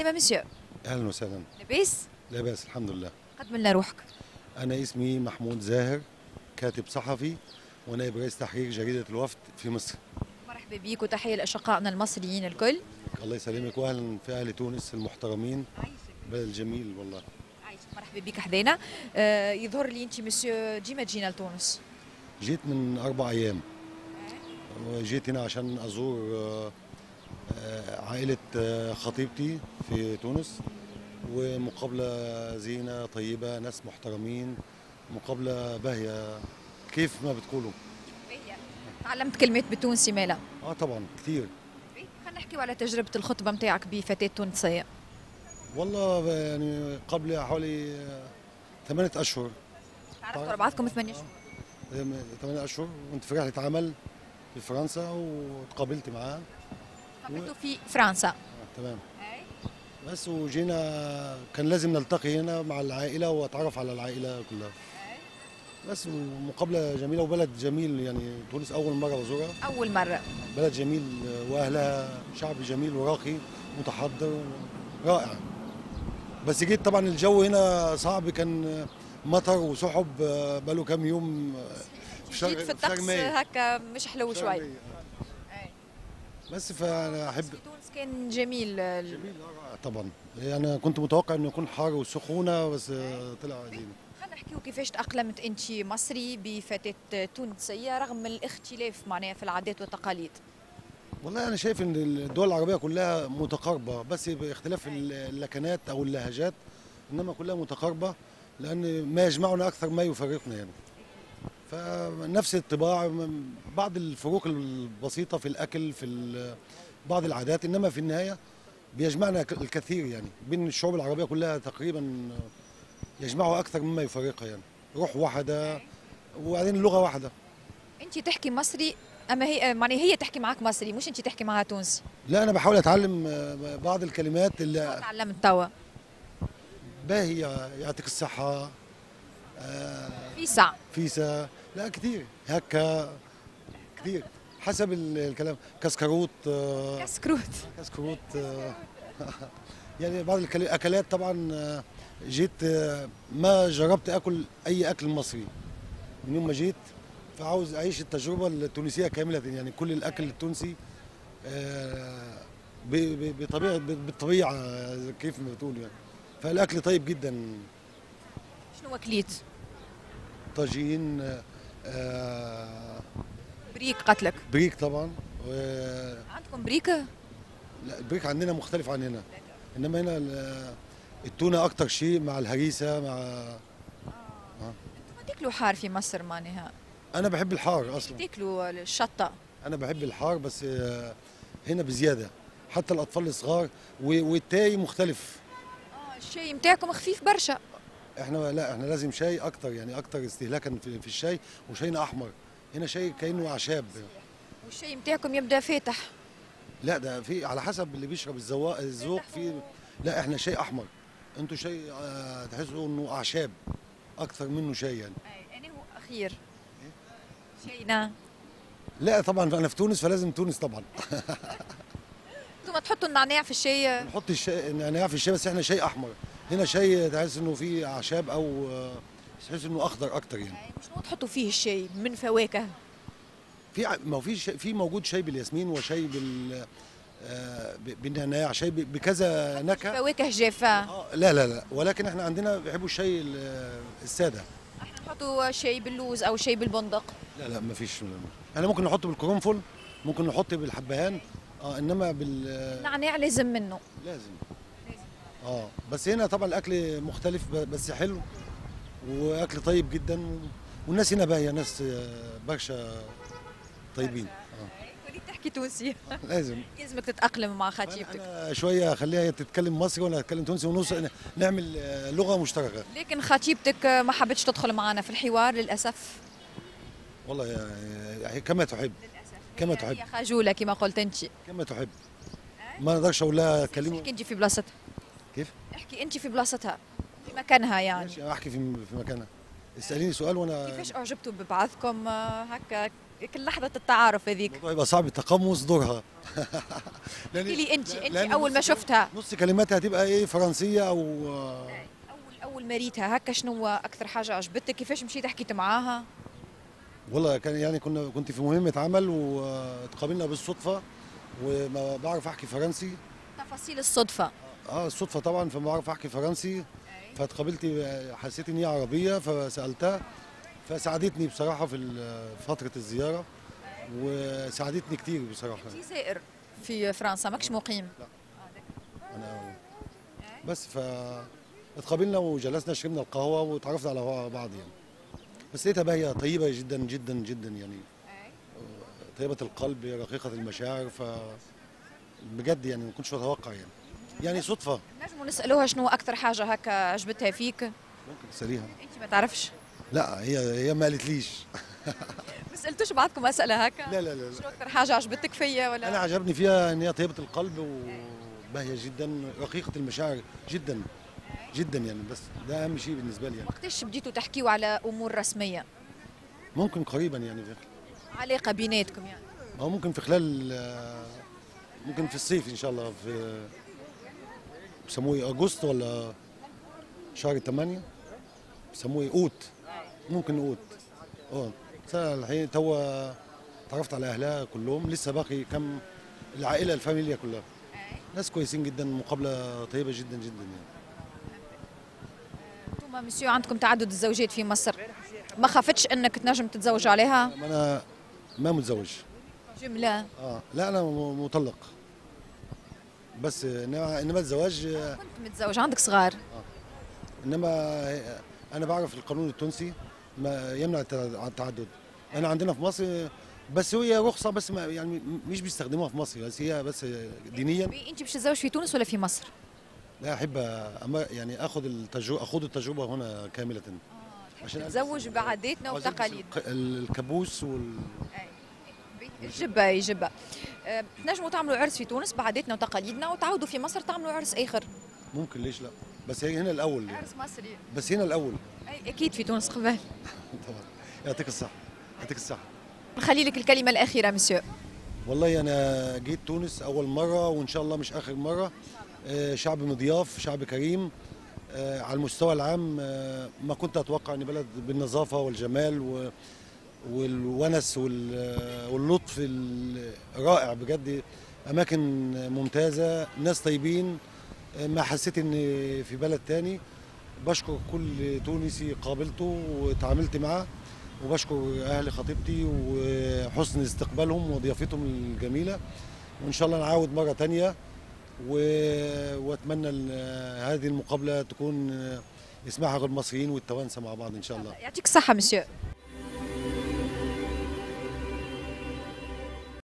السلامة مسيو. أهلا وسهلا. لاباس؟ لا باس الحمد لله. قدم لنا روحك. أنا اسمي محمود زاهر كاتب صحفي ونائب رئيس تحرير جريدة الوفد في مصر. مرحبا بيك وتحية لأشقائنا المصريين الكل. الله يسلمك واهلا في أهل تونس المحترمين. بلد جميل والله. عيشك مرحبا بيك حدينا آه يظهر لي أنت مسيو ديما تجينا لتونس. جيت من أربع أيام. وجيت هنا عشان أزور آه، آه، خطيبتي في تونس ومقابلة زينة طيبة ناس محترمين مقابلة باهية. كيف ما بتقولوا. تعلمت كلمات بالتونسي مالا؟ آه طبعا كثير خلينا نحكيو على تجربة الخطبة متاعك بفتاة تونسية. والله يعني قبل حوالي آه، ثمانية أشهر. تعرفتوا على بعضكم ثمانية شهور آه، ثمانية أشهر. كنت في رحلة عمل في فرنسا وتقابلت معاه. قابلتوا في فرنسا. آه، تمام. بس وجينا كان لازم نلتقي هنا مع العائلة وأتعرف على العائلة كلها. بس ومقابلة جميلة وبلد جميل يعني تونس أول مرة بزورها أول مرة. بلد جميل وأهلها شعب جميل وراقي متحضر رائع. بس جيت طبعا الجو هنا صعب كان مطر وسحب آه، بقاله كام يوم آه، في شهر الطقس. هكا مش حلو شوي. بس فانا احب تونس كان جميل. جميل آه، رائع طبعا. أنا كنت متوقع إنه يكون حار وسخونة بس آه، طلع زين خلينا نحكيو كيفاش تأقلمت أنت مصري بفتاة تونسية رغم الاختلاف معناها في العادات والتقاليد. والله أنا شايف إن الدول العربية كلها متقاربة بس باختلاف ال- اللكنات أو اللهجات إنما كلها متقاربة لأن ما يجمعنا أكثر ما يفرقنا يعني. فنفس الطباع بعض الفروق البسيطة في الأكل في بعض العادات إنما في النهاية بيجمعنا الكثير يعني. بين الشعوب العربية كلها تقريبا يجمعها أكثر مما يفرقها يعني. روح واحدة وبعدين اللغة واحدة. أنت تحكي مصري أما هي معناها هي تحكي معك مصري مش أنت تحكي معها تونسي؟ لا أنا بحاول أتعلم آه، بعض الكلمات اللي تعلمت توا. باهي يعطيك الصحة آه، في ساعة فيسا لا كثير هكا كثير حسب ال- الكلام. كسكروت كسكروت كسكروت يعني بعض الاكلات طبعا آه، جيت آه، ما جربت أكل أي أكل مصري. من يوم ما جيت فعاوز أعيش التجربة التونسية كاملة. يعني كل الأكل التونسي آه، بطبيعه بالطبيعة كيف ما بتقول يعني. فالأكل طيب جدا. شنو أكليت؟ طاجين آه، بريك قتلك. بريك طبعا. و- عندكم بريك؟ لا البريك عندنا مختلف عن هنا. إنما هنا ال- التونة أكتر شيء مع الهريسة مع ما تاكلوا حار في مصر معناها أنا بحب الحار أصلا. تاكلوا الشطة؟ أنا بحب الحار بس آه، هنا بزيادة. حتى الأطفال الصغار والتاي مختلف. آه الشاي متاعكم خفيف برشا. إحنا لا إحنا لازم شاي أكتر يعني أكتر استهلاكا في, الشاي وشاينا احمر. هنا شاي كأنه اعشاب. والشاي متاعكم يبدأ فاتح. لا ده في على حسب اللي بيشرب الذوق في لا إحنا شاي احمر. أنتوا شاي آه، تحسوا انه اعشاب. أكثر منه شاي يعني. أي أنا هو أخير. شينا لا طبعا أنا في تونس فلازم تونس طبعا. أنتم تحطوا النعناع في الشاي؟ نحط الشاي النعناع في الشاي بس إحنا شاي احمر. هنا شاي تحس إنه فيه أعشاب أو آه، تحس إنه أخضر أكتر يعني. شنو تحطوا فيه الشاي من فواكه. في ما هو في في موجود شاي بالياسمين وشاي بال آه، بالنعناع شاي بكذا نكهة. فواكه جافة. آه، لا لا لا. ولكن إحنا عندنا بيحبوا الشاي ال- السادة. إحنا نحطوا شاي باللوز أو شاي بالبندق. لا لا ما فيش. إحنا ممكن نحطه بالقرنفل ممكن نحط بالحبهان آه إنما بال النعناع لازم منه. لازم. آه بس هنا طبعا الأكل مختلف بس حلو وأكل طيب جدا والناس هنا باهيه ناس آه، برشا طيبين. آه. وليد تحكي تونسي؟ لازم. لازمك تتأقلم مع خطيبتك شوية اخليها تتكلم مصري وأنا أتكلم تونسي ونوصل نعمل آه، لغة مشتركة. لكن خطيبتك ما حبتش تدخل معنا في الحوار للأسف. والله هي كما تحب. كما تحب. هي خجولة كما قلت أنت. كما تحب. ما نقدرش أقول لها كلمة. انت في بلاصتها. كيف؟ احكي انت في بلاصتها في مكانها يعني. ماشي أحكي في في مكانها. اسأليني سؤال وأنا كيفاش اعجبتوا ببعضكم آه، هكا كل لحظة التعارف هذيك؟ الموضوع يبقى صعب تقمص دورها احكي لي انت انت أول ما شفتها. نص كلماتها هتبقى إيه فرنسية أو آه، أول أول ما ريتها هكا شنو أكثر حاجة عجبتك كيفاش مشيت حكيت معاها؟ والله كان يعني كنا كنت في مهمة عمل واتقابلنا بالصدفة وما بعرف أحكي فرنسي. تفاصيل الصدفة. آه الصدفة طبعا فما بعرف أحكي فرنسي. فاتقابلت حسيت ان هي عربية فسألتها. فساعدتني بصراحة في فترة الزيارة. وساعدتني كتير بصراحة. انت زائر في فرنسا ماكش مقيم؟ أنا بس ف اتقابلنا وجلسنا شربنا القهوة وتعرفنا على بعض يعني. بس لقيتها هي طيبة جدا جدا جدا يعني. طيبة القلب رقيقة المشاعر ف بجد يعني ما كنتش أتوقع يعني. يعني صدفة. نجموا نسألوها شنو أكثر حاجة هكا عجبتها فيك؟ ممكن تسأليها. أنت ما تعرفش؟ لا هي هي ما قالتليش. ما سألتوش بعضكم أسئلة هكا؟ لا لا لا, شنو. أكثر حاجة عجبتك فيا ولا؟ أنا عجبني فيها إن هي طيبة القلب وباهية جدا رقيقة المشاعر جدا جدا يعني بس ده أهم شيء بالنسبة لي يعني. وقتاش بديتوا تحكيوا على أمور رسمية؟ ممكن قريبا يعني. في علاقة بيناتكم يعني. أو ممكن في خلال ممكن في الصيف إن شاء الله في بيسموه إيه أغسطس ولا شهر 8 بيسموه إيه اوت ممكن اوت آه. الحقيقة توا تعرفت على أهلها كلهم. لسه باقي كم العائلة الفاميليا كلها. ناس كويسين جدا مقابلة طيبة جدا جدا يعني. أنتم مسيو عندكم تعدد الزوجات في مصر؟ ما خافتش إنك تنجم تتزوج عليها؟ أنا ما متزوج. جملة. آه. لا أنا مطلق. بس انما إنما الزواج آه، كنت متزوج عندك صغار. إنما أنا بعرف القانون التونسي ما يمنع التع- التعدد. انا عندنا في مصر بس هي رخصة بس ما يعني مش بيستخدموها في مصر بس هي بس دينيا. أنت باش تتزوج في تونس ولا في مصر؟ لا أحب أما يعني آخذ التجربه آخذ التجربة هنا كاملة. عشان تتزوج بعاداتنا وتقاليدنا. الكابوس وال أي. جبة أه، تنجموا تعملوا عرس في تونس بعاداتنا وتقاليدنا وتعودوا في مصر تعملوا عرس آخر. ممكن ليش لا؟ بس هي هنا الأول. يعني. عرس مصري. بس هنا الأول. أي أكيد في تونس قبل. طبعا. يعطيك الصحة يعطيك الصحة. نخلي لك الكلمة الأخيرة مسيو. والله أنا جيت تونس أول مرة وإن شاء الله مش آخر مرة. آه، شعب مضياف شعب كريم. آه، على المستوى العام آه، ما كنت أتوقع إن بلد بالنظافة والجمال و- والونس وال- واللطف الرائع بجد. أماكن ممتازة ناس طيبين. ما حسيت ان في بلد تاني. بشكر كل تونسي قابلته وتعاملت معاه وبشكر أهل خطيبتي وحسن استقبالهم وضيافتهم الجميلة. وإن شاء الله نعاود مرة تانية و... وأتمنى هذه المقابلة تكون يسمعها المصريين والتوانسة مع بعض إن شاء الله. يعطيك الصحة مسيو